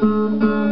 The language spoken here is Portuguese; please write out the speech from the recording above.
Música